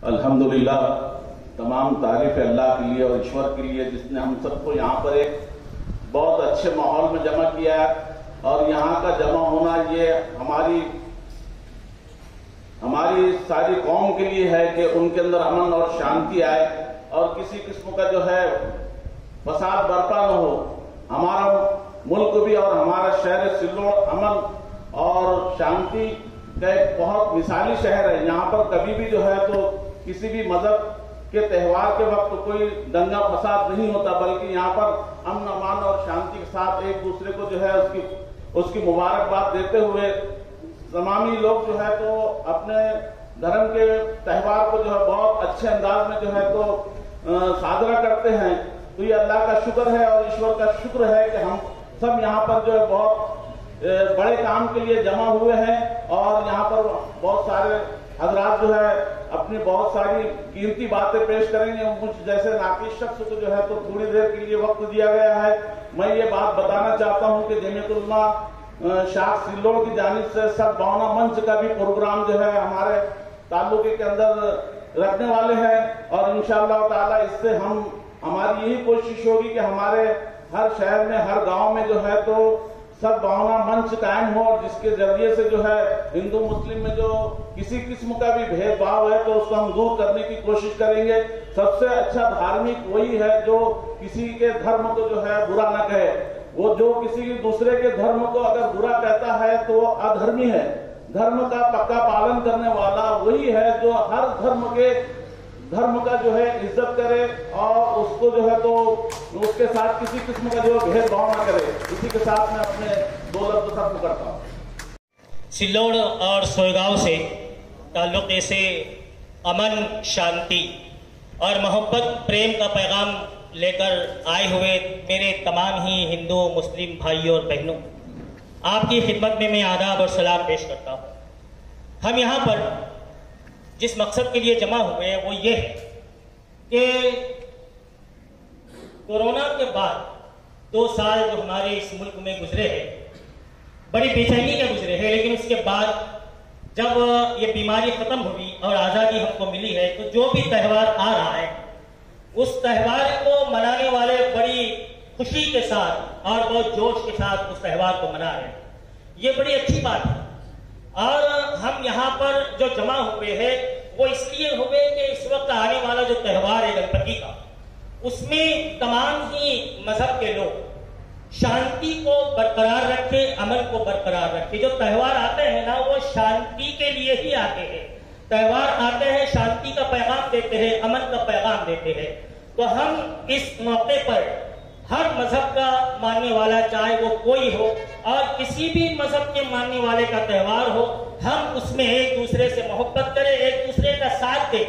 अल्हम्दुलिल्लाह, तमाम तारीफ़ अल्लाह के लिए और ईश्वर के लिए, जिसने हम सबको यहाँ पर एक बहुत अच्छे माहौल में जमा किया है। और यहाँ का जमा होना ये हमारी हमारी सारी कौम के लिए है कि उनके अंदर अमन और शांति आए। और किसी किस्म का जो है फसाद, बर्पा न हो, हमारा मुल्क भी और हमारा शहर सिल्लोड़, अमन और शांति का एक बहुत मिसाली शहर है। यहाँ पर कभी भी जो है तो किसी भी मज़हब के त्यौहार के वक्त कोई दंगा फसाद नहीं होता, बल्कि यहाँ पर अमन अमान और शांति के साथ एक दूसरे को जो है उसकी उसकी मुबारकबाद देते हुए तमामी लोग जो है तो अपने धर्म के त्यौहार को जो है बहुत अच्छे अंदाज में जो है तो साजरा करते हैं। तो ये अल्लाह का शुक्र है और ईश्वर का शुक्र है कि हम सब यहाँ पर जो है बहुत बड़े काम के लिए जमा हुए हैं और यहाँ पर बहुत सारे हजरात जो है, अपनी बहुत सारी कीमती बातें पेश करेंगे। कुछ जैसे नाकिस शख्स को जो है तो थोड़ी देर के लिए वक्त दिया गया है। मैं ये बात बताना चाहता हूँ कि जमीयतुल्मा शाख सिल्लोड़ की जानब से सब भावना मंच का भी प्रोग्राम जो है, हमारे तालुके के अंदर रखने वाले हैं। और इन ताला इससे हम, हमारी यही कोशिश होगी कि हमारे हर शहर में, हर गाँव में जो है तो सब भावना मंच कायम हो और जिसके ज़रिए से जो है हिंदू, मुस्लिम में जो किसी किस्म का भी भेदभाव है तो उसको हम दूर करने की कोशिश करेंगे। सबसे अच्छा धार्मिक वही है जो किसी के धर्म को जो है बुरा न कहे। वो जो किसी दूसरे के धर्म को अगर बुरा कहता है तो वो अधर्मी है। धर्म का पक्का पालन करने वाला वही है जो हर धर्म के धर्म का जो है इज़्ज़त करे और उसको जो है तो उसके साथ किसी किस्म का जो भेदभाव ना करे, इसी के साथ मैं अपने दो लफ्ज खत्म करता हूँ। सिल्लोड़ और सोयगांव से ताल्लुक ऐसे अमन, शांति और मोहब्बत, प्रेम का पैगाम लेकर आए हुए मेरे तमाम ही हिंदू, मुस्लिम भाइयों और बहनों, आपकी खिदमत में मैं आदाब और सलाम पेश करता हूँ। हम यहाँ पर जिस मकसद के लिए जमा हुए हैं, वो ये है कि कोरोना के बाद दो साल जो हमारे इस मुल्क में गुजरे हैं, बड़ी बेचैनी के गुजरे हैं, लेकिन उसके बाद जब ये बीमारी खत्म हुई और आज़ादी हमको मिली है तो जो भी त्यौहार आ रहा है, उस त्यौहार को मनाने वाले बड़ी खुशी के साथ और बहुत जोश के साथ उस त्यौहार को मना रहे हैं। ये बड़ी अच्छी बात है। और हम यहाँ पर जो जमा हुए हैं, वो इसलिए हुए कि इस वक्त आने वाला जो त्यौहार है गणपति का, उसमें तमाम ही मज़हब के लोग शांति को बरकरार रखे, अमन को बरकरार रखे। जो त्यौहार आते हैं ना, वो शांति के लिए ही आते हैं। त्यौहार आते हैं, शांति का पैगाम देते हैं, अमन का पैगाम देते हैं। तो हम इस मौके पर हर मज़हब का मानने वाला, चाहे वो कोई हो और किसी भी मज़हब के मानने वाले का त्यौहार हो, हम उसमें एक दूसरे से मोहब्बत करें, एक दूसरे का साथ दें।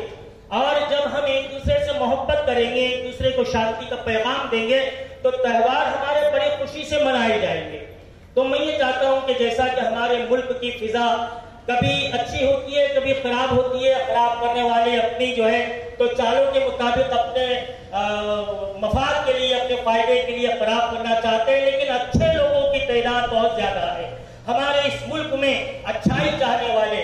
और जब हम एक दूसरे से मोहब्बत करेंगे, एक दूसरे को शांति का पैगाम देंगे तो त्यौहार हमारे बड़ी खुशी से मनाए जाएँगे। तो मैं ये चाहता हूँ कि जैसा कि हमारे मुल्क की फिजा कभी अच्छी होती है, कभी खराब होती है, खराब करने वाले अपनी जो है तो चालों के मुताबिक अपने मफाद के लिए, अपने फ़ायदे के लिए खराब करना चाहते हैं, लेकिन अच्छे लोगों की तादाद बहुत ज़्यादा है। हमारे इस मुल्क में अच्छाई चाहने वाले,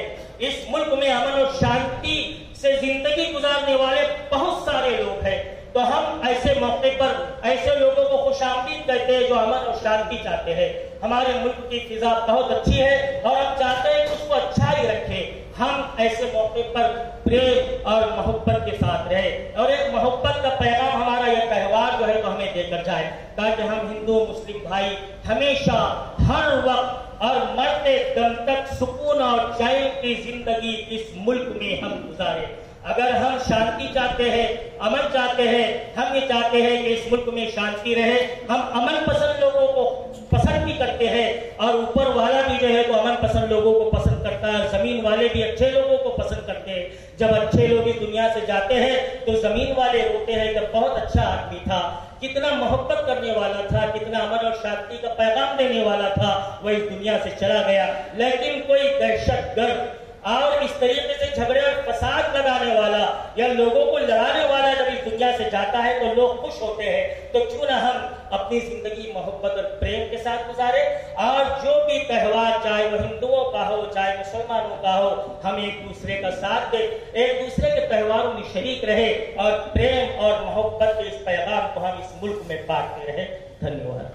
इस मुल्क में अमन और शांति से ज़िंदगी गुजारने वाले बहुत सारे लोग हैं। तो हम ऐसे मौके पर, ऐसे लोगों को आमदीद कहते हैं जो अमन और शांति चाहते हैं। हमारे मुल्क की फिजा बहुत अच्छी है और हम चाहते हैं उसको अच्छा ही रखे। हम ऐसे मौके पर प्रेम और मोहब्बत के साथ रहे। और एक मोहब्बत का पैगाम हमारा यह त्यौहार जो है तो हमें देकर जाए, ताकि हम हिंदू, मुस्लिम भाई हमेशा हर वक्त और मरते दम तक सुकून और चैन की ज़िंदगी इस मुल्क में हम गुजारे। अगर हम शांति चाहते हैं अमन चाहते हैं, हम ये चाहते हैं कि इस मुल्क में शांति रहे। हम अमन पसंद लोगों को पसंद भी करते हैं और ऊपर वाला भी जो है तो अमन पसंद लोगों को पसंद करता है। ज़मीन वाले भी अच्छे लोगों को पसंद करते हैं। जब अच्छे लोग इस दुनिया से जाते हैं तो ज़मीन वाले रोते हैं कि बहुत अच्छा आदमी था, कितना मोहब्बत करने वाला था, कितना अमन और शांति का पैगाम देने वाला था वह इस दुनिया से चला गया। लेकिन कोई दहशत गर्द और इस तरीके से झगड़े और फसाद लगाने वाला या लोगों को लड़ाने वाला जब इस दुनिया से जाता है तो लोग खुश होते हैं। तो क्यों ना हम अपनी ज़िंदगी, मोहब्बत और प्रेम के साथ गुजारे? और जो भी त्यौहार, चाहे वो हिंदुओं का हो, चाहे मुसलमानों का हो, हम एक दूसरे का साथ दे। एक दूसरे के त्योहारों में शरीक रहे और प्रेम और मोहब्बत के इस पैगाम को हम इस मुल्क में बांटते रहे। धन्यवाद।